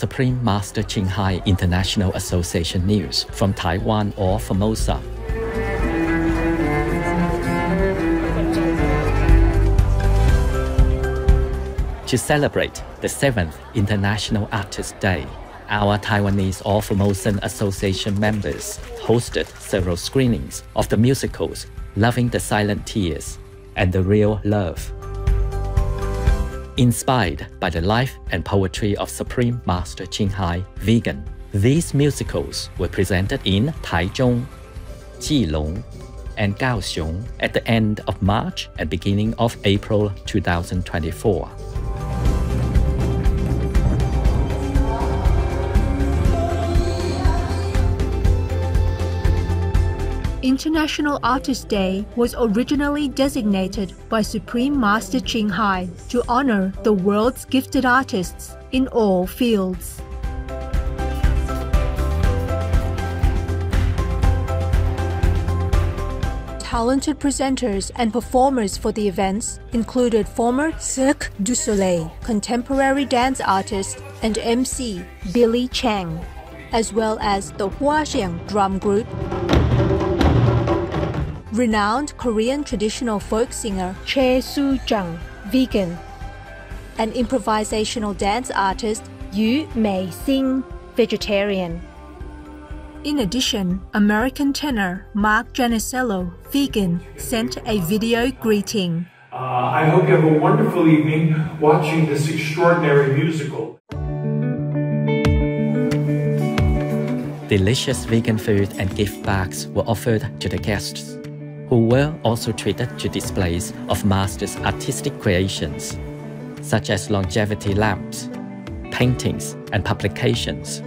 Supreme Master Ching Hai International Association news from Taiwan or Formosa. To celebrate the 7th International Artist Day, our Taiwanese All Formosan Association members hosted several screenings of the musicals Loving the Silent Tears and The Real Love. Inspired by the life and poetry of Supreme Master Ching Hai Vegan, these musicals were presented in Taichung, Jilong, and Kaohsiung at the end of March and beginning of April 2024. International Artist Day was originally designated by Supreme Master Ching Hai to honor the world's gifted artists in all fields. Talented presenters and performers for the events included former Cirque du Soleil contemporary dance artist and MC Billy Chang, as well as the Huaxiang drum group renowned Korean traditional folk singer Che Soo Jung, vegan, and improvisational dance artist Yu Mei Sing, vegetarian. In addition, American tenor Mark Janicello, vegan, sent a video greeting. Uh, I hope you have a wonderful evening watching this extraordinary musical. Delicious vegan food and gift bags were offered to the guests who were also treated to displays of Master's artistic creations, such as longevity lamps, paintings, and publications.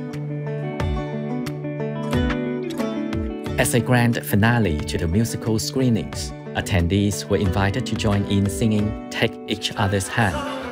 As a grand finale to the musical screenings, attendees were invited to join in singing Take Each Other's Hand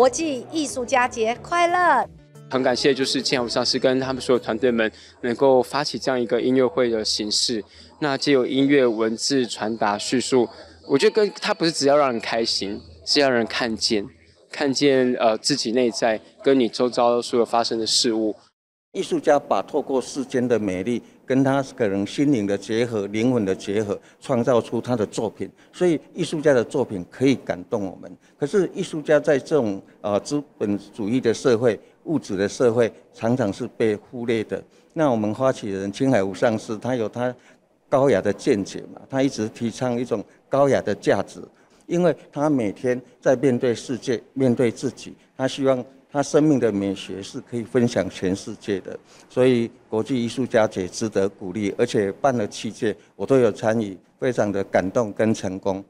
国际艺术家节快乐！很感谢，就是建武上师跟他们所有团队们能够发起这样一个音乐会的形式。那借由音乐文字传达叙述，我觉得跟他不是只要让人开心，是要让人看见，看见呃自己内在跟你周遭所有发生的事物。艺术家把透过世间的美丽，跟他可能心灵的结合、灵魂的结合，创造出他的作品。所以艺术家的作品可以感动我们。可是艺术家在这种呃资本主义的社会、物质的社会，常常是被忽略的。那我们发起人青海无上师，他有他高雅的见解嘛？他一直提倡一种高雅的价值，因为他每天在面对世界、面对自己，他希望。他生命的美学是可以分享全世界的，所以国际艺术家节值得鼓励，而且办了七届，我都有参与，非常的感动跟成功。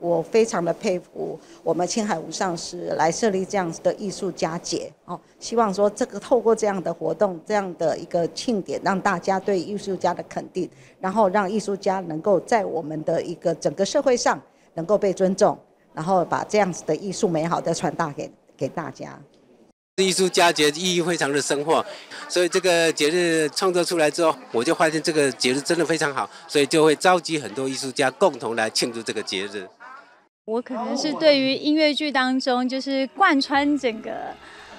我非常的佩服我们青海无上师来设立这样子的艺术家节哦，希望说这个透过这样的活动，这样的一个庆典，让大家对艺术家的肯定，然后让艺术家能够在我们的一个整个社会上能够被尊重，然后把这样子的艺术美好的传达给给大家。艺术家节意义非常的深厚，所以这个节日创作出来之后，我就发现这个节日真的非常好，所以就会召集很多艺术家共同来庆祝这个节日。我可能是对于音乐剧当中就是贯穿整个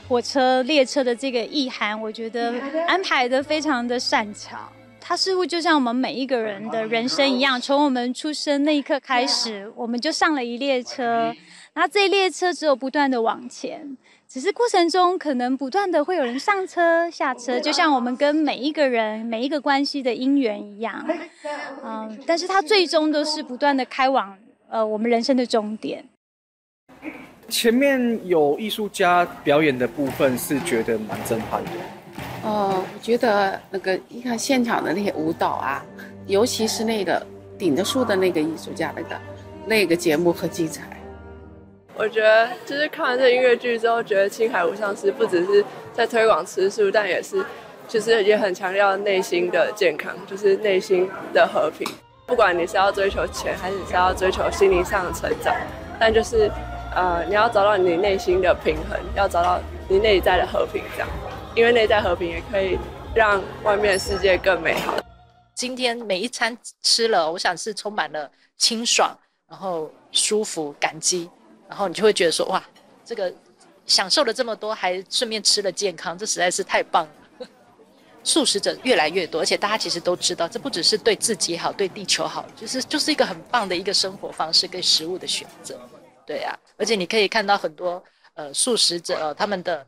火车列车的这个意涵，我觉得安排的非常的擅长。它似乎就像我们每一个人的人生一样，从我们出生那一刻开始，我们就上了一列车，然后这一列车只有不断的往前。只是过程中可能不断的会有人上车下车，就像我们跟每一个人每一个关系的因缘一样，嗯，但是它最终都是不断的开往呃我们人生的终点。前面有艺术家表演的部分是觉得蛮震撼的。哦，我觉得那个你看现场的那些舞蹈啊，尤其是那个顶着树的那个艺术家那个那个节目很精彩。我觉得就是看完这音乐剧之后，觉得青海无上师不只是在推广吃素，但也是，就是也很强调内心的健康，就是内心的和平。不管你是要追求钱，还是你是要追求心灵上的成长，但就是呃，你要找到你内心的平衡，要找到你内在的和平，这样，因为内在和平也可以让外面世界更美好。今天每一餐吃了，我想是充满了清爽，然后舒服、感激，然后你就会觉得说，哇，这个享受了这么多，还顺便吃了健康，这实在是太棒了。素食者越来越多，而且大家其实都知道，这不只是对自己好，对地球好，就是就是一个很棒的一个生活方式跟食物的选择，对啊，而且你可以看到很多呃素食者，他们的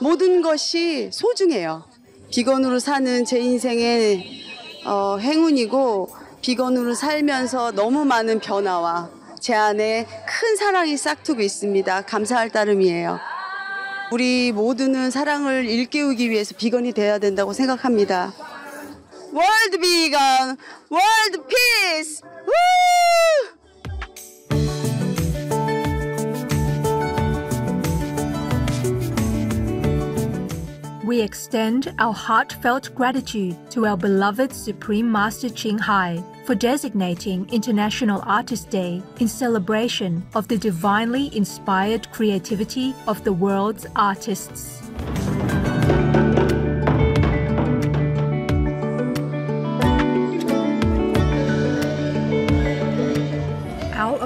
모든 것이 소중해요. 비건으로 사는 제 인생의 어, 행운이고 비건으로 살면서 너무 많은 변화와 제 안에 큰 사랑이 싹트고 있습니다. 감사할 따름이에요. 우리 모두는 사랑을 일깨우기 위해서 비건이 돼야 된다고 생각합니다. 월드 비건, 월드 피스! 우! We extend our heartfelt gratitude to our beloved Supreme Master Ching Hai for designating International Artist Day in celebration of the divinely inspired creativity of the world's artists.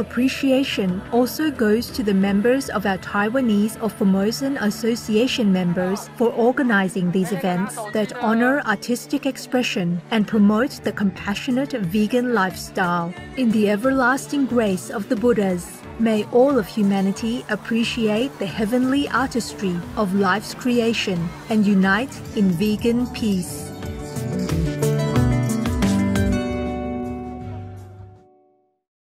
Appreciation also goes to the members of our Taiwanese or Formosan Association members for organizing these events that honor artistic expression and promote the compassionate vegan lifestyle. In the everlasting grace of the Buddhas, may all of humanity appreciate the heavenly artistry of life's creation and unite in vegan peace.